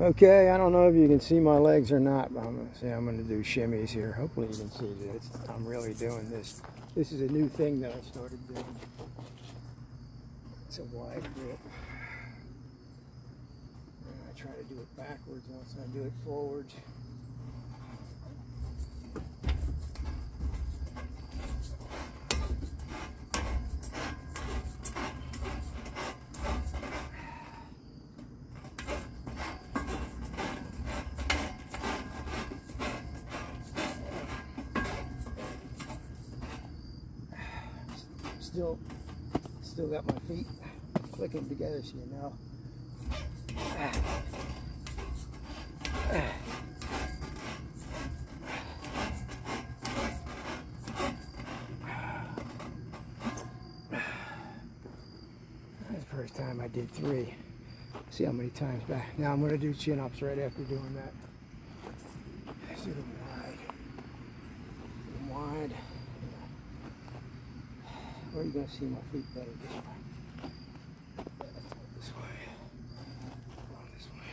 Okay, I don't know if you can see my legs or not, but I'm gonna say I'm gonna do shimmies here. Hopefully you can see this. I'm really doing this. This is a new thing that I started doing. It's a wide grip. And I try to do it backwards once I do it forwards. Still still got my feet clicking together so you know. That's the first time I did three. See how many times back. Now I'm going to do chin-ups right after doing that. See them wide. Wide. Where are you going to see my feet better this way? This way. This way.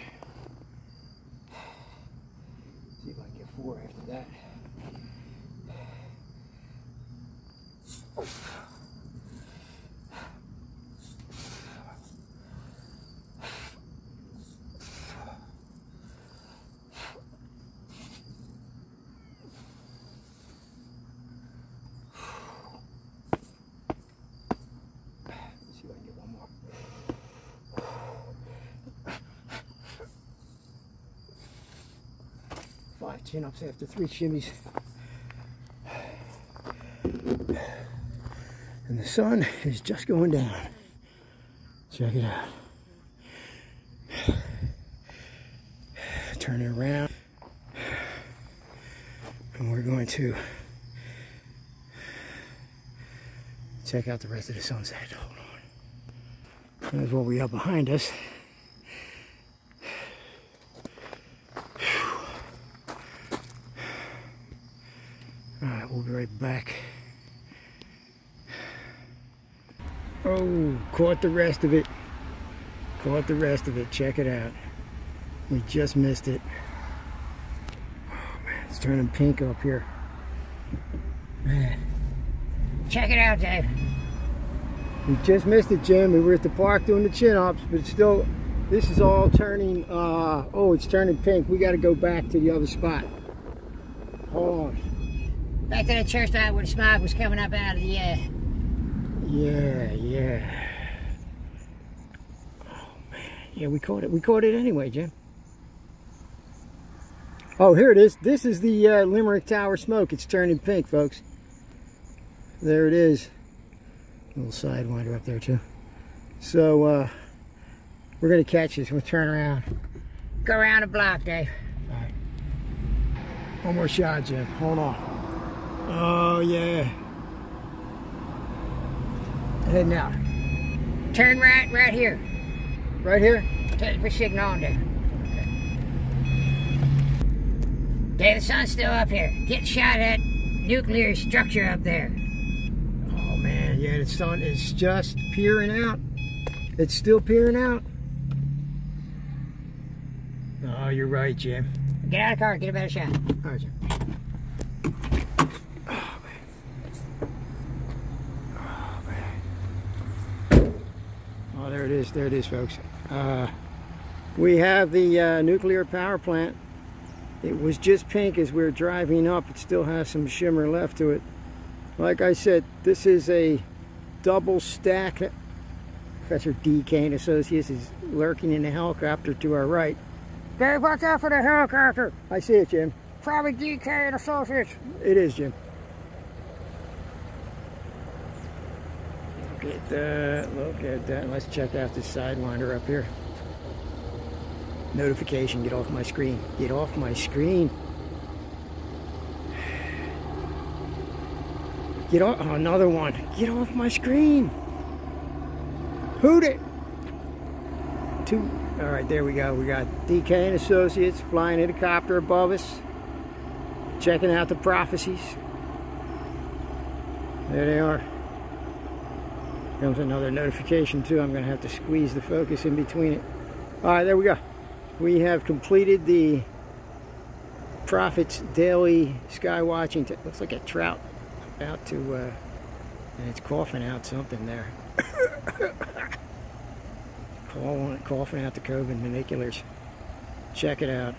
See if I can get four after that. Let's see if I can get one more. Five chin ups after three shimmies. And the sun is just going down. Check it out. Turn it around. And we're going to check out the rest of the sunset. Hold on. There's what we have behind us. All right, we'll be right back. Oh, caught the rest of it. Caught the rest of it. Check it out. We just missed it. Oh man, it's turning pink up here. Man. Check it out, Dave. We just missed it, Jim. We were at the park doing the chin ups, but still, this is all turning. Uh, oh, it's turning pink. We got to go back to the other spot. Hold on. Back to that church side where the smoke was coming up out of the uh, Yeah, yeah. Oh man, yeah, we caught it. We caught it anyway, Jim. Oh, here it is. This is the uh, Limerick Tower smoke. It's turning pink, folks. There it is. A little sidewinder up there too. So uh, we're gonna catch this. We'll turn around. Go around the block, Dave. All right. One more shot, Jim. Hold on. Oh yeah. Heading out. Turn right, right here. Right here. Take the signal on there. Dave, the sun's still up here. Get shot at nuclear structure up there. Oh man, yeah, the sun is just peering out. It's still peering out. Oh, you're right, Jim. Get out of the car, get a better shot. All right, Jim. Oh man. Oh man. Oh, there it is. There it is, folks. Uh, we have the uh, nuclear power plant. It was just pink as we are driving up. It still has some shimmer left to it. Like I said, this is a double stack. Professor DK and Associates is lurking in the helicopter to our right. Dave, watch out for the helicopter. I see it, Jim. Probably DK and Associates. It is, Jim. Look at that. Look at that. Let's check out the Sidewinder up here. Notification. Get off my screen. Get off my screen. Get off. Oh, another one. Get off my screen. Hoot it. Two. All right, there we go. We got DK and Associates flying helicopter above us checking out the prophecies. There they are. Comes another notification too. I'm going to have to squeeze the focus in between it. All right, there we go. We have completed the Prophet's Daily Sky Watching. Looks like a trout about to, uh, and it's coughing out something there. Coughing out the COVID binoculars. Check it out.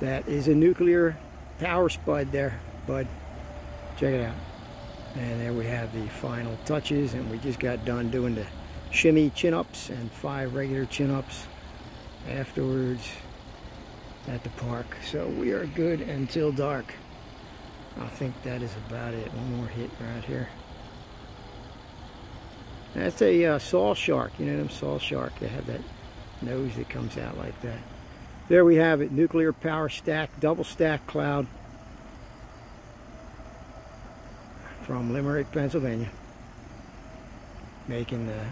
That is a nuclear power spud there, bud. Check it out. And there we have the final touches, and we just got done doing the shimmy chin-ups and five regular chin-ups afterwards at the park. So we are good until dark. I think that is about it. One more hit right here. That's a uh, saw shark. You know them saw shark? They have that nose that comes out like that. There we have it. Nuclear power stack, double stack cloud from Limerick, Pennsylvania. Making the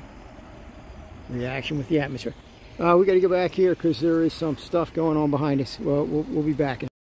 reaction with the atmosphere. Uh, we got to go back here because there is some stuff going on behind us. Well, we'll, we'll be back.